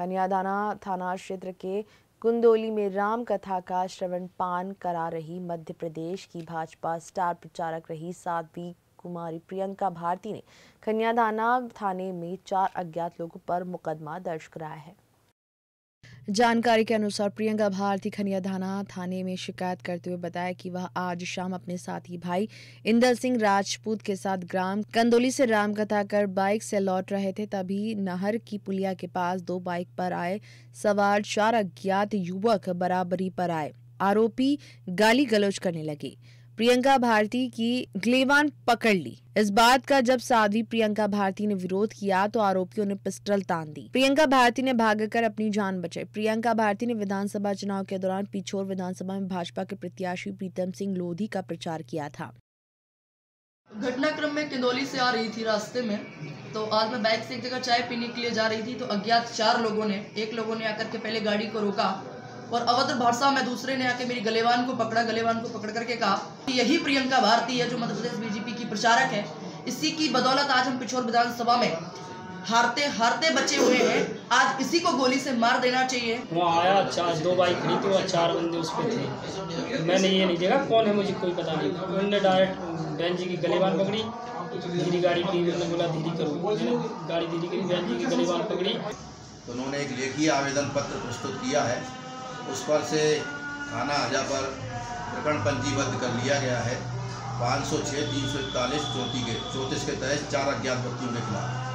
कन्यादाना थाना क्षेत्र के कुंदोली में राम कथा का श्रवण पान करा रही मध्य प्रदेश की भाजपा स्टार प्रचारक रही साध्वी कुमारी प्रियंका भारती ने कन्यादाना थाने में चार अज्ञात लोगों पर मुकदमा दर्ज कराया है। जानकारी के अनुसार प्रियंका भारती खनियाधाना थाने में शिकायत करते हुए बताया कि वह आज शाम अपने साथी भाई इंदर सिंह राजपूत के साथ ग्राम कंदोली से रामकथा कर बाइक से लौट रहे थे। तभी नहर की पुलिया के पास दो बाइक पर आए। सवार चार अज्ञात युवक बराबरी पर आए। आरोपी गाली गलौज करने लगे। प्रियंका भारती की ग्लेवान पकड़ ली। इस बात का जब साध्वी प्रियंका भारती ने विरोध किया तो आरोपियों ने पिस्टल तान दी। प्रियंका भारती ने भागकर अपनी जान बचाई। प्रियंका भारती ने विधानसभा चुनाव के दौरान पिछोर विधानसभा में भाजपा के प्रत्याशी प्रीतम सिंह लोधी का प्रचार किया था। घटनाक्रम में किंदौली से आ रही थी रास्ते में तो आज मैं बाइक से एक जगह चाय पीने के लिए जा रही थी तो अज्ञात चार लोगों ने, एक लोगों ने आकर के पहले गाड़ी को रोका और अवध भाषा में दूसरे ने आके मेरी गलेवान को पकड़ा गलेवान को पकड़ करके कहा कि यही प्रियंका भारती है जो मध्य प्रदेश बीजेपी की प्रचारक है। इसी की बदौलत आज हम पिछोर विधानसभा में हारते हारते बचे हुए हैं। आज इसी को गोली से मार देना चाहिए। वहाँ आया चार दो बाइक खड़ी थी और चार बंदे उस पर थे। मैंने ये नहीं देखा कौन है मुझे कोई पता नहीं। उन्होंने डायरेक्ट बहन जी की गलेबान पकड़ी धीरे गाड़ी की उन्होंने बोला धीरे करो। गाड़ी धीरे करी बहन जी की गलेबान पकड़ी। उन्होंने एक लेखी आवेदन पत्र प्रस्तुत किया है। उस पर से थाना आजा पर प्रकरण पंजीबद्ध कर लिया गया है। पाँच सौ छः तीन सौ इकतालीस चौंतीस के तहत चार अज्ञात व्यक्तियों के खिलाफ।